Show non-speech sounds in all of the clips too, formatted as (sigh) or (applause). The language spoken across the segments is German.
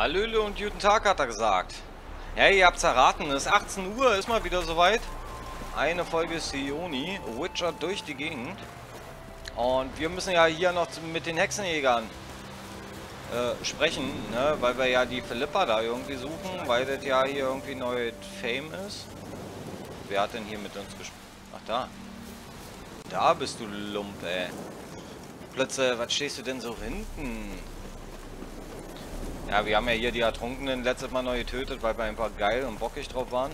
Hallöle und guten Tag, hat er gesagt. Ja, ihr habt's erraten, es ist 18 Uhr, ist mal wieder soweit. Eine Folge Sioni, Witcher durch die Gegend. Und wir müssen ja hier noch mit den Hexenjägern äh, sprechen, ne? weil wir ja die Philippa da irgendwie suchen, weil das ja hier irgendwie neu Fame ist. Wer hat denn hier mit uns gesprochen? Ach, da. Da bist du Lump, ey. Plötzlich, was stehst du denn so hinten? Ja, wir haben ja hier die Ertrunkenen letztes Mal neu getötet, weil wir einfach geil und bockig drauf waren.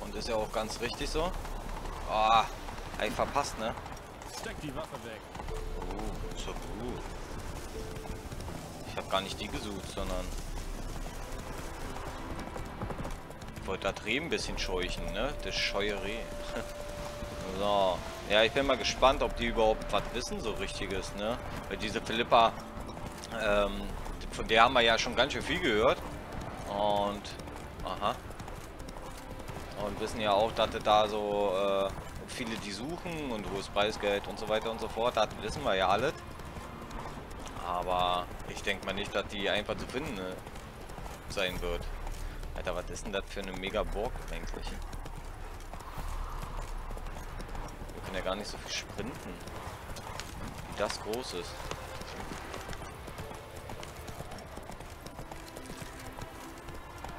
Und ist ja auch ganz richtig so. Ah, oh, ey, verpasst, ne? Steck die Waffe weg. Oh, so gut. Ich habe gar nicht die gesucht, sondern... Ich wollte da drehen ein bisschen scheuchen, ne? Das scheue Reh. (laughs) so. Ja, ich bin mal gespannt, ob die überhaupt was wissen, so richtiges, ne? Weil diese Philippa, ähm, von der haben wir ja schon ganz schön viel gehört. Und, aha. Und wissen ja auch, dass da so äh, viele die suchen und hohes Preisgeld und so weiter und so fort. Das wissen wir ja alles. Aber ich denke mal nicht, dass die einfach zu finden äh, sein wird. Alter, was ist denn das für eine mega Burg eigentlich? Wir können ja gar nicht so viel sprinten. Wie das groß ist.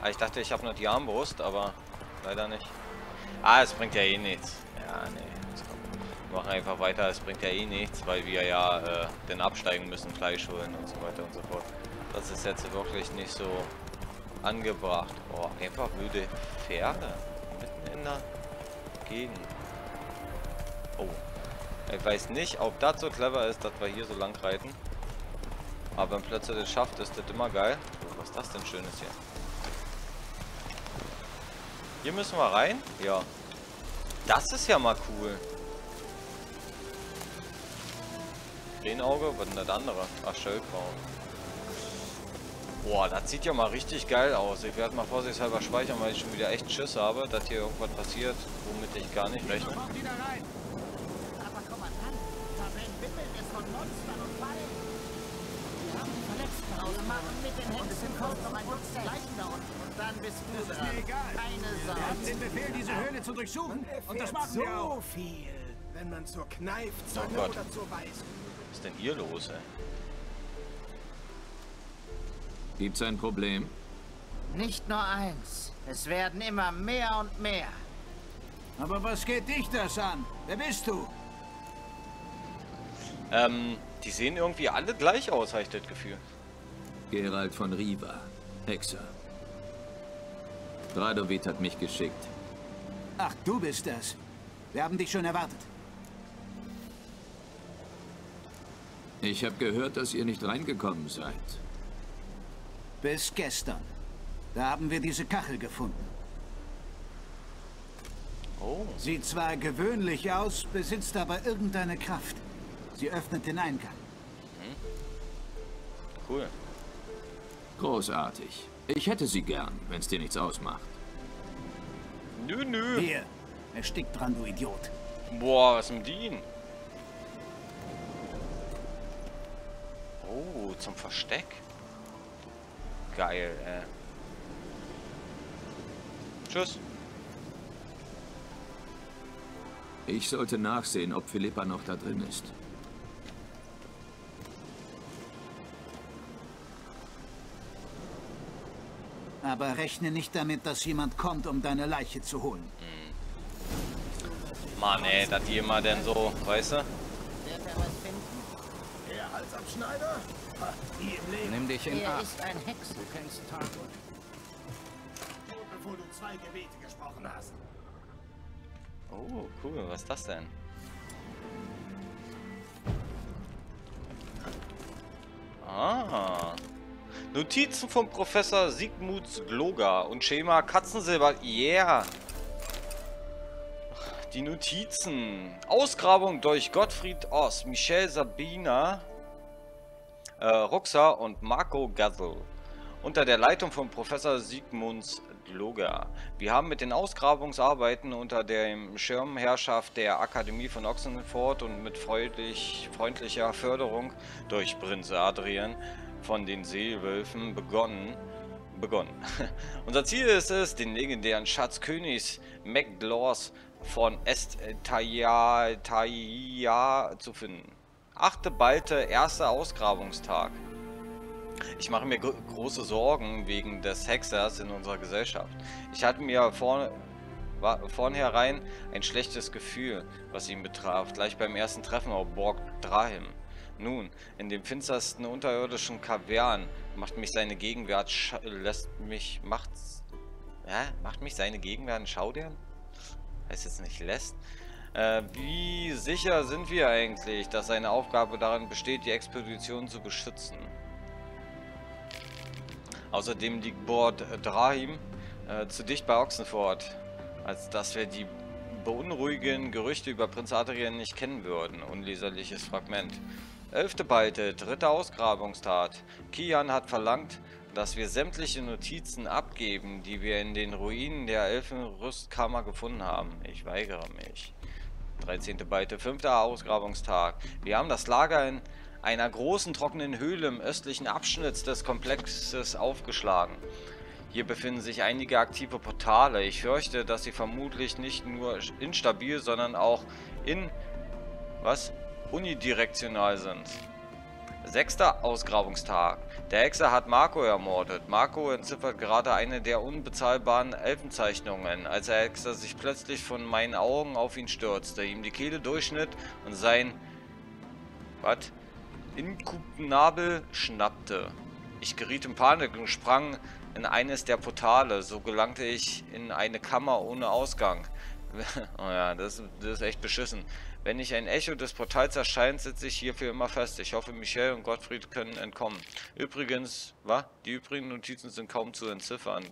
Ah, ich dachte, ich habe noch die Armbrust, aber leider nicht. Ah, es bringt ja eh nichts. Ja, nee. Wir machen einfach weiter, es bringt ja eh nichts, weil wir ja äh, den absteigen müssen, Fleisch holen und so weiter und so fort. Das ist jetzt wirklich nicht so angebracht. Oh, einfach wilde Pferde. Mitten in der Gegend. Oh. Ich weiß nicht, ob das so clever ist, dass wir hier so lang reiten. Aber wenn plötzlich das schafft, ist das immer geil. Was ist das denn Schönes hier? Hier müssen wir rein? Ja. Das ist ja mal cool. Krähenauge? Was denn das andere? Ach, Schildbaum. Boah, das sieht ja mal richtig geil aus. Ich werde mal vorsichtshalber speichern, weil ich schon wieder echt Schiss habe, dass hier irgendwas passiert, womit ich gar nicht rechne. mit den Hexen kommt noch ein Dutzend Leichen da unten und dann bist du das ist mir egal. Keine Sorge. Ihr habt den Befehl, diese Höhle zu durchsuchen und das machen so wir auch. viel, wenn man zur Kneifzange oh oder zur Weißen. Was ist denn hier los, ey? Gibt's ein Problem? Nicht nur eins. Es werden immer mehr und mehr. Aber was geht dich das an? Wer bist du? Ähm, die sehen irgendwie alle gleich aus, habe ich das Gefühl. Gerald von Riva, Hexer. Radovid hat mich geschickt. Ach, du bist das. Wir haben dich schon erwartet. Ich habe gehört, dass ihr nicht reingekommen seid. Bis gestern. Da haben wir diese Kachel gefunden. Oh. Sieht zwar gewöhnlich aus, besitzt aber irgendeine Kraft. Sie öffnet den Eingang. Hm. Cool. Großartig. Ich hätte sie gern, wenn es dir nichts ausmacht. Nö, nö. Hier, erstickt dran, du Idiot. Boah, was mit ihnen? Oh, zum Versteck. Geil, äh. Tschüss. Ich sollte nachsehen, ob Philippa noch da drin ist. Aber rechne nicht damit, dass jemand kommt, um deine Leiche zu holen. Hm. Mann, ey, dass die immer denn so, weißt du? Wird er was finden? Der Halsabschneider? Ha, nie im Leben. Nimm dich in Er Acht. ist ein Hex. Du kennst Tatort. Bevor du zwei Gebete gesprochen hast. Oh, cool, was ist das denn? Ah. Notizen von Professor Sigmund Gloga und Schema Katzensilber. Yeah. Die Notizen. Ausgrabung durch Gottfried Oss, Michel Sabina, äh, Ruxa und Marco Gazzle. Unter der Leitung von Professor Sigmund Gloga. Wir haben mit den Ausgrabungsarbeiten unter der Schirmherrschaft der Akademie von Oxenford und mit freundlich, freundlicher Förderung durch Prinz Adrian von den Seewölfen begonnen. begonnen. (laughs) Unser Ziel ist es, den legendären Schatz Königs McGlaws von Estaya zu finden. Achte Balte, erster Ausgrabungstag. Ich mache mir große Sorgen wegen des Hexers in unserer Gesellschaft. Ich hatte mir vor vornherein ein schlechtes Gefühl, was ihn betraf, gleich beim ersten Treffen auf Borg Drahim. Nun, in dem finstersten unterirdischen Kavern macht mich seine Gegenwart lässt mich macht's ja, macht mich seine Gegenwart schaudern? Heißt jetzt nicht lässt? Äh, wie sicher sind wir eigentlich, dass seine Aufgabe darin besteht, die Expedition zu beschützen? Außerdem liegt Bord Drahim äh, zu dicht bei Oxenford, als dass wir die beunruhigenden Gerüchte über Prinz Adrian nicht kennen würden. Unleserliches Fragment. Elfte Balte, dritte Ausgrabungstat. Kian hat verlangt, dass wir sämtliche Notizen abgeben, die wir in den Ruinen der Elfenrüstkammer gefunden haben. Ich weigere mich. 13. Balte, 5. Ausgrabungstag. Wir haben das Lager in einer großen trockenen Höhle im östlichen Abschnitt des Komplexes aufgeschlagen. Hier befinden sich einige aktive Portale. Ich fürchte, dass sie vermutlich nicht nur instabil, sondern auch in... was? Unidirektional sind. Sechster Ausgrabungstag. Der Hexer hat Marco ermordet. Marco entziffert gerade eine der unbezahlbaren Elfenzeichnungen, als der Hexer sich plötzlich von meinen Augen auf ihn stürzte, ihm die Kehle durchschnitt und sein... Was? Inkubnabel schnappte. Ich geriet in Panik und sprang in eines der Portale. So gelangte ich in eine Kammer ohne Ausgang. (laughs) oh ja, das, das ist echt beschissen. Wenn nicht ein Echo des Portals erscheint, sitze ich hier für immer fest. Ich hoffe, Michelle und Gottfried können entkommen. Übrigens, was? Die übrigen Notizen sind kaum zu entziffern.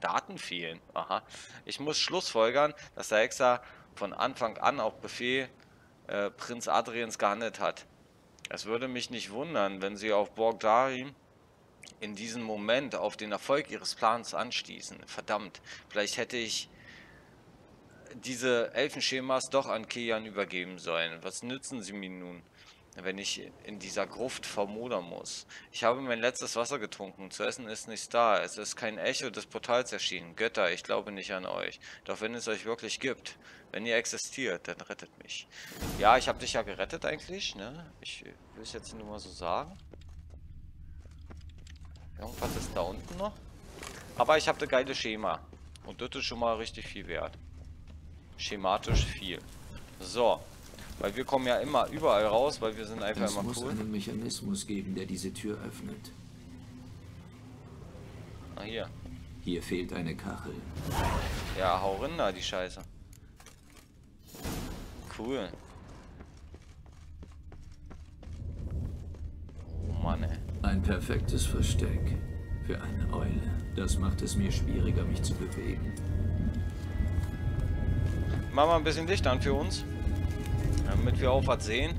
Daten fehlen. Aha. Ich muss schlussfolgern, dass der Hexer von Anfang an auf Befehl äh, Prinz Adriens gehandelt hat. Es würde mich nicht wundern, wenn sie auf Borg Darim in diesem Moment auf den Erfolg ihres Plans anstießen. Verdammt, vielleicht hätte ich diese Elfenschemas doch an Kian übergeben sollen. Was nützen sie mir nun, wenn ich in dieser Gruft vermodern muss? Ich habe mein letztes Wasser getrunken. Zu essen ist nichts da. Es ist kein Echo des Portals erschienen. Götter, ich glaube nicht an euch. Doch wenn es euch wirklich gibt, wenn ihr existiert, dann rettet mich. Ja, ich habe dich ja gerettet eigentlich, ne? Ich will es jetzt nur mal so sagen. Irgendwas ist da unten noch. Aber ich habe eine geile Schema. Und das ist schon mal richtig viel wert schematisch viel. So. Weil wir kommen ja immer überall raus, weil wir sind einfach es immer muss cool. einen Mechanismus geben, der diese Tür öffnet. Ah, hier. Hier fehlt eine Kachel. Ja, hau rein da, die Scheiße. Cool. Oh Mann, ey. Ein perfektes Versteck. Für eine Eule. Das macht es mir schwieriger, mich zu bewegen. Machen wir ein bisschen Licht an für uns. Damit wir auch was sehen.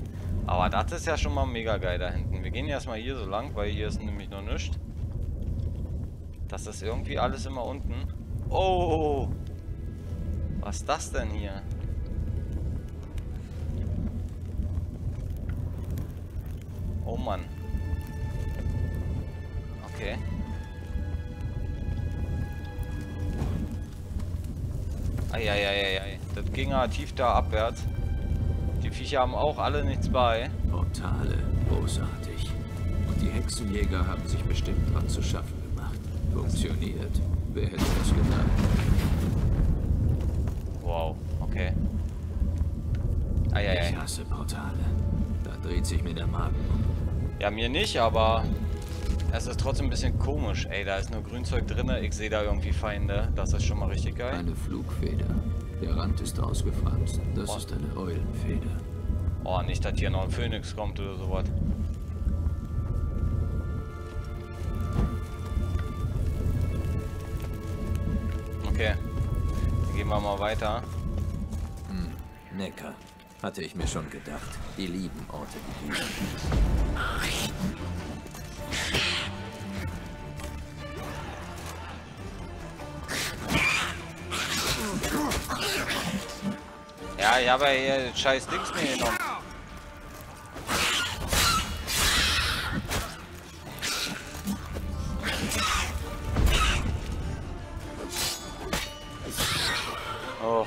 Aber das ist ja schon mal mega geil da hinten. Wir gehen erstmal hier so lang, weil hier ist nämlich noch nichts. Das ist irgendwie alles immer unten. Oh! Was ist das denn hier? Oh Mann. Okay. Eieieiei. Das ging ja tief da abwärts. Die Viecher haben auch alle nichts bei. Portale, großartig. Und die Hexenjäger haben sich bestimmt dran zu schaffen gemacht. Funktioniert. Wer hätte das gedacht? Wow, okay. Eieiei. Ich hasse Portale. Da dreht sich mir der Magen um. Ja, mir nicht, aber es ist trotzdem ein bisschen komisch. Ey, da ist nur Grünzeug drin. Ich sehe da irgendwie Feinde. Das ist schon mal richtig geil. Eine Flugfeder. Der Rand ist ausgefranst. Das Oh. ist eine Eulenfeder. Oh, nicht, dass hier noch ein Phönix kommt oder sowas. Okay. Dann gehen wir mal weiter. Neckar. Hatte ich mir schon gedacht. Die lieben Orte wie diese. Ja, ich habe ja hier scheiß Dings mir genommen. Oh.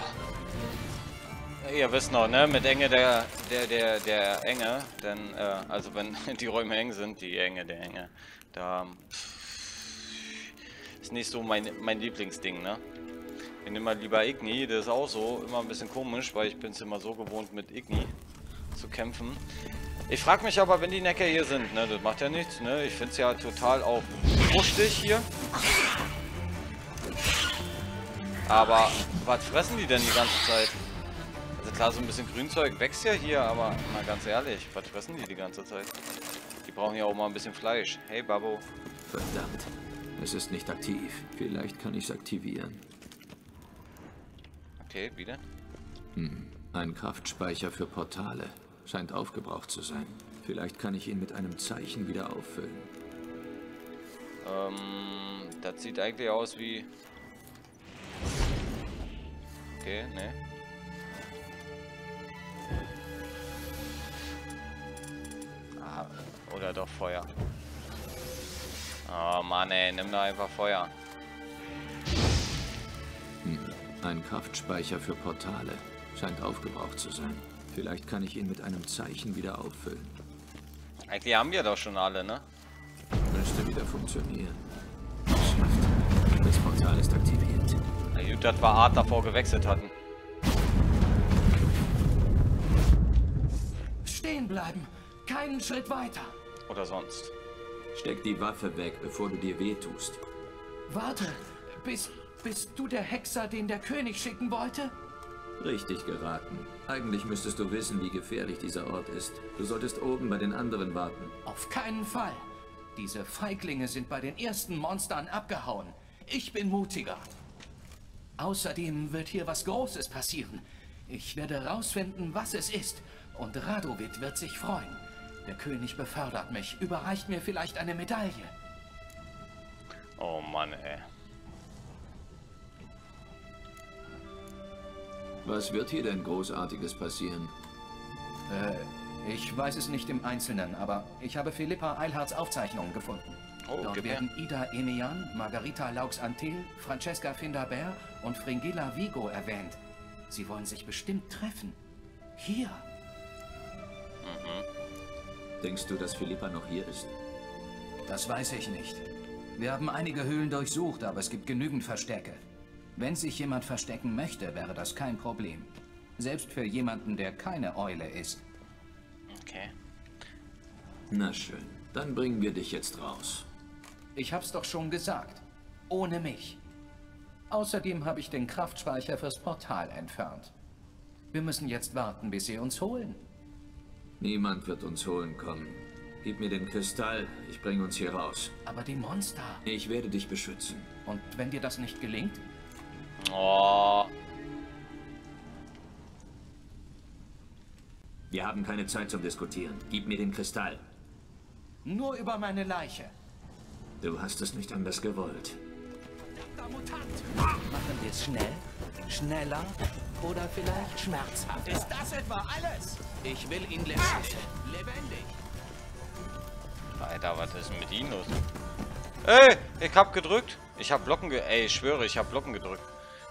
Ihr wisst noch, ne? Mit Enge der der der der Enge, denn äh, also wenn (laughs) die Räume eng sind, die Enge der Enge, da ist nicht so mein mein Lieblingsding, ne? Ich nehme mal lieber Igni, das ist auch so immer ein bisschen komisch, weil ich bin es immer so gewohnt mit Igni zu kämpfen. Ich frage mich aber, wenn die Necker hier sind, ne, das macht ja nichts, ne? Ich finde es ja total auch wurstig hier. Aber was fressen die denn die ganze Zeit? Also klar, so ein bisschen Grünzeug wächst ja hier, aber mal ganz ehrlich, was fressen die die ganze Zeit? Die brauchen ja auch mal ein bisschen Fleisch. Hey, Babbo. Verdammt. Es ist nicht aktiv. Vielleicht kann ich es aktivieren. Okay, wie denn? Hm. Ein Kraftspeicher für Portale. Scheint aufgebraucht zu sein. Vielleicht kann ich ihn mit einem Zeichen wieder auffüllen. Ähm, das sieht eigentlich aus wie... Okay, ne. Ah, oder doch Feuer. Oh Mann ey, nimm da einfach Feuer. Ein Kraftspeicher für Portale. Scheint aufgebraucht zu sein. Vielleicht kann ich ihn mit einem Zeichen wieder auffüllen. Eigentlich haben wir doch schon alle, ne? Müsste wieder funktionieren. Das Portal ist aktiviert. Na gut, dass wir Art davor gewechselt hatten. Stehen bleiben. Keinen Schritt weiter. Oder sonst. Steck die Waffe weg, bevor du dir wehtust. Warte. Bist, bist du der Hexer, den der König schicken wollte? Richtig geraten. Eigentlich müsstest du wissen, wie gefährlich dieser Ort ist. Du solltest oben bei den anderen warten. Auf keinen Fall. Diese Feiglinge sind bei den ersten Monstern abgehauen. Ich bin mutiger. Außerdem wird hier was Großes passieren. Ich werde rausfinden, was es ist. Und Radovid wird sich freuen. Der König befördert mich, überreicht mir vielleicht eine Medaille. Oh Mann, ey. Was wird hier denn Großartiges passieren? Äh, ich weiß es nicht im Einzelnen, aber ich habe Philippa Eilhards Aufzeichnungen gefunden. Oh, Dort werden Ida Emian, Margarita Laux-Antil, Francesca Findaber und Fringilla Vigo erwähnt. Sie wollen sich bestimmt treffen. Hier. Denkst du, dass Philippa noch hier ist? Das weiß ich nicht. Wir haben einige Höhlen durchsucht, aber es gibt genügend Verstecke. Wenn sich jemand verstecken möchte, wäre das kein Problem. Selbst für jemanden, der keine Eule ist. Okay. Na schön. Dann bringen wir dich jetzt raus. Ich hab's doch schon gesagt. Ohne mich. Außerdem habe ich den Kraftspeicher fürs Portal entfernt. Wir müssen jetzt warten, bis sie uns holen. Niemand wird uns holen kommen. Gib mir den Kristall, ich bringe uns hier raus. Aber die Monster. Ich werde dich beschützen. Und wenn dir das nicht gelingt? Oh. Wir haben keine Zeit zum Diskutieren. Gib mir den Kristall. Nur über meine Leiche. Du hast es nicht anders gewollt. Machen wir es schnell, schneller oder vielleicht schmerzhaft. Ist das etwa alles? Ich will ihn lebendig. Lebendig. Alter, was ist denn mit ihnen los? Ey, ich hab gedrückt. Ich hab Blocken ge... Ey, ich schwöre, ich hab Blocken gedrückt.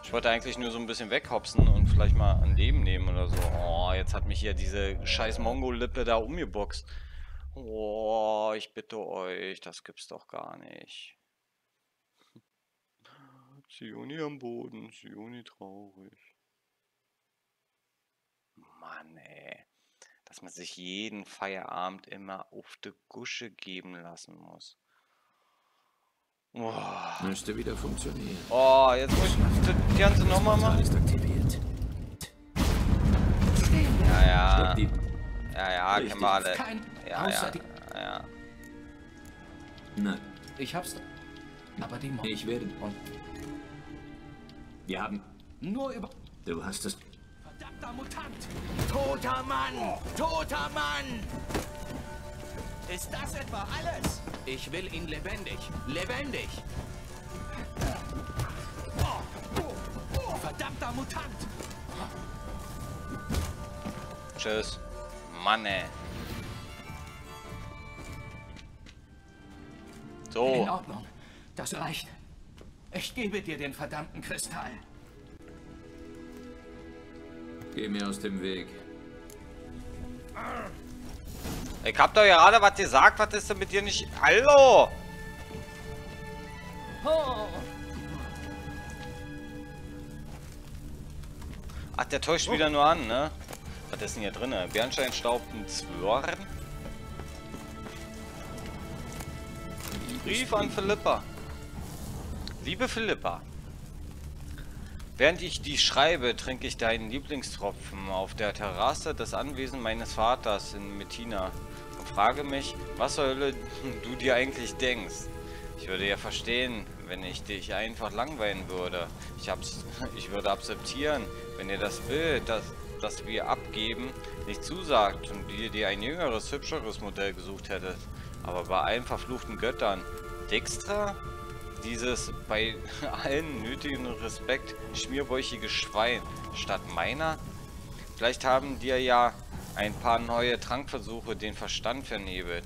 Ich wollte eigentlich nur so ein bisschen weghopsen und vielleicht mal ein Leben nehmen oder so. Oh, jetzt hat mich hier diese scheiß Mongo-Lippe da umgeboxt. Oh, ich bitte euch, das gibt's doch gar nicht. (laughs) Sioni am Boden, Sioni traurig. Mann, ey. Dass man sich jeden Feierabend immer auf die Gusche geben lassen muss. Oh, Müsste wieder funktionieren. oh jetzt muss ich die ganze nochmal machen. ist aktiviert. Ja, ja. Ja, ja, kennen wir alle. Ja, ja, ja. Nein, Ich hab's... Aber die Monster... ich werde... Und Wir haben... nur über... Du hast es... Verdammter Mutant! Toter Mann! Toter Mann! Ist das etwa alles? Ich will ihn lebendig. Lebendig! Verdammter Mutant! Tschüss. Mann, ey. In So. Ordnung. Das reicht. Ich gebe dir den verdammten Kristall. Geh mir aus dem Weg. Ich hab doch gerade was gesagt, was ist denn mit dir nicht... Hallo! Ach, der täuscht wieder nur an, ne? Was ist denn hier drin? Bernsteinstaub und Zwirn? Brief an Philippa. Liebe Philippa, während ich die schreibe, trinke ich deinen Lieblingstropfen auf der Terrasse des Anwesens meines Vaters in Mettina und frage mich, was zur Hölle (laughs) du dir eigentlich denkst. Ich würde ja verstehen, wenn ich dich einfach langweilen würde. Ich, hab's, (laughs) ich würde akzeptieren, wenn dir das Bild, das, das wir abgeben, nicht zusagt und dir dir ein jüngeres, hübscheres Modell gesucht hättest. Aber bei allen verfluchten Göttern, Dijkstra? Dieses bei (laughs) allen nötigen Respekt schmierbäuchige Schwein statt meiner? Vielleicht haben dir ja ein paar neue Trankversuche den Verstand vernebelt.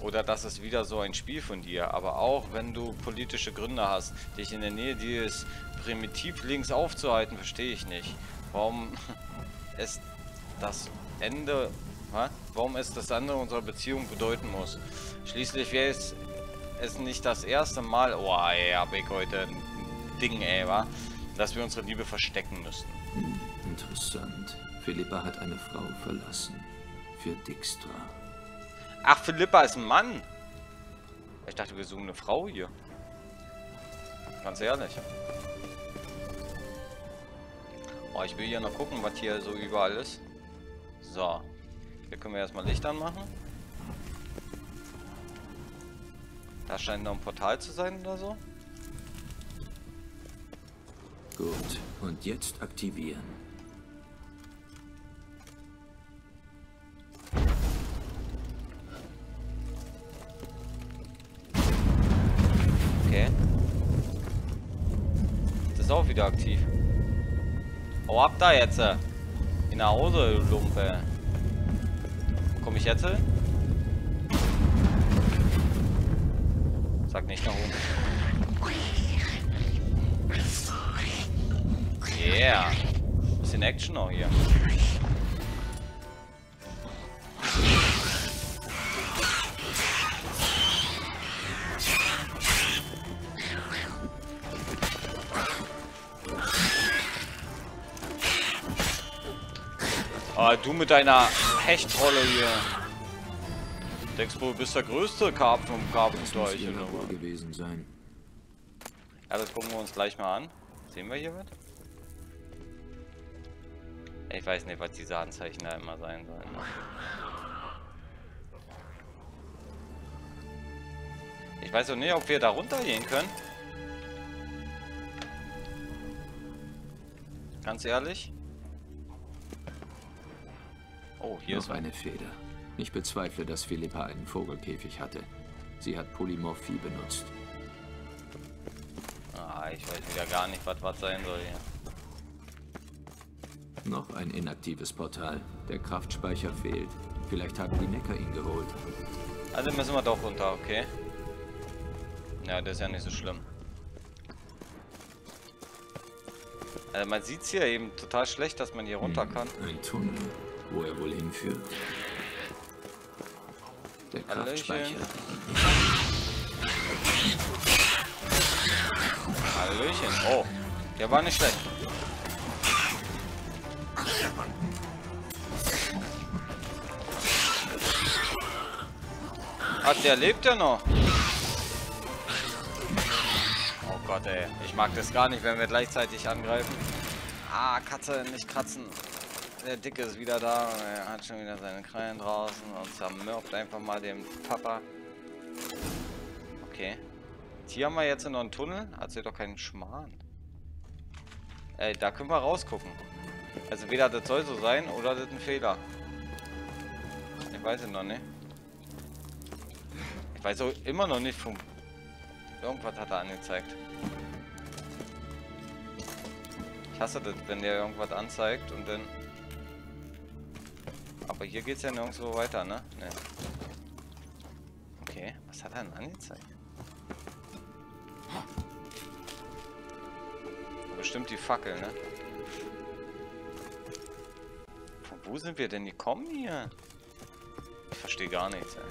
Oder das ist wieder so ein Spiel von dir. Aber auch wenn du politische Gründe hast, dich in der Nähe dieses Primitivlinks aufzuhalten, verstehe ich nicht. Warum (laughs) es das Ende... Hä? Warum es das Ende unserer Beziehung bedeuten muss. Schließlich wäre es, es nicht das erste Mal... Oh, ey, hab ich heute ein Ding, ey, wa? Dass wir unsere Liebe verstecken müssen. Hm, interessant. Philippa hat eine Frau verlassen. Für Dijkstra. Ach, Philippa ist ein Mann. Ich dachte, wir suchen eine Frau hier. Ganz ehrlich. Oh, ich will hier noch gucken, was hier so überall ist. So. Hier können wir erstmal Licht anmachen. Da scheint noch ein Portal zu sein oder so. Gut. Und jetzt aktivieren. Auch wieder aktiv. Hau ab da jetzt. In der Hause, du Lumpe. Wo komme ich jetzt? Sag nicht nach oben. Yeah. Bisschen Action noch hier. Ah, du mit deiner Hechtrolle hier. Denkst wohl, du bist der größte Karpfen im Karpfenteich, gewesen sein. Ja, das gucken wir uns gleich mal an. Sehen wir hier was? Ich weiß nicht, was diese Anzeichen da immer sein sollen. Ich weiß auch nicht, ob wir da runtergehen können. Ganz ehrlich. Oh, hier ist Noch eine Feder. Ich bezweifle, dass Philippa einen Vogelkäfig hatte. Sie hat Polymorphie benutzt. Ah, ich weiß wieder gar nicht, was was sein soll hier. Noch ein inaktives Portal. Der Kraftspeicher fehlt. Vielleicht haben die Necker ihn geholt. Also müssen wir doch runter, okay. Ja, das ist ja nicht so schlimm. Also man sieht es hier eben total schlecht, dass man hier runter kann. Ein Tunnel, wo er wohl hinführt. Der. Kraftspeicher. Hallöchen. Oh, der war nicht schlecht. Ach, der lebt ja noch. Oh Gott, ey. Ich mag das gar nicht, wenn wir gleichzeitig angreifen. Ah, Katze, nicht kratzen. Der Dicke ist wieder da. und Er hat schon wieder seine Krallen draußen und zermürbt einfach mal den Papa. Okay. Hier haben wir jetzt noch einen Tunnel. Erzähl doch keinen Schmarrn. Ey, da können wir rausgucken. Also weder das soll so sein oder das ist ein Fehler. Ich weiß es noch nicht. Ich weiß auch immer noch nicht vom... Irgendwas hat er angezeigt. Ich hasse das, wenn der irgendwas anzeigt und dann... Aber hier geht's ja nirgendwo weiter, ne? Ne. Okay, was hat er denn angezeigt? Bestimmt die Fackel, ne? Wo sind wir denn gekommen hier? Ich verstehe gar nichts, ey.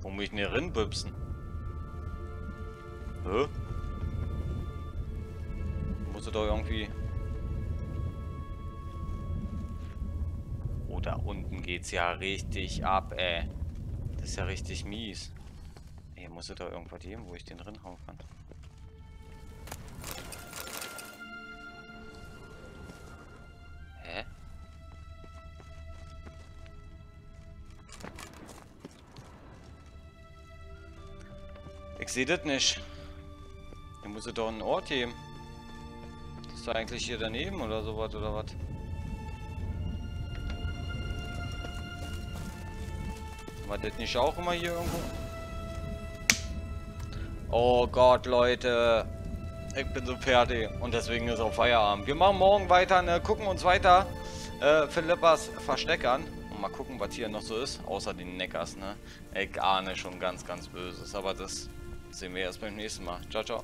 Wo muss ich denn hier rinbübsen? Hä? Er doch irgendwie... Oh, da unten geht's ja richtig ab, ey. Das ist ja richtig mies. Ey, muss er da irgendwas geben, wo ich den drin hauen kann? Hä? Ich sehe das nicht. Hier muss es doch einen Ort geben. Ist da eigentlich hier daneben oder sowas oder was? War das nicht auch immer hier irgendwo? Oh Gott, Leute. Ich bin so fertig. Und deswegen ist auch Feierabend. Wir machen morgen weiter, ne? Gucken uns weiter äh, Philippas Versteck an. Und mal gucken, was hier noch so ist. Außer den Neckers, ne? Ich ahne schon ganz, ganz Böses. Aber das sehen wir erst beim nächsten Mal. Ciao, ciao.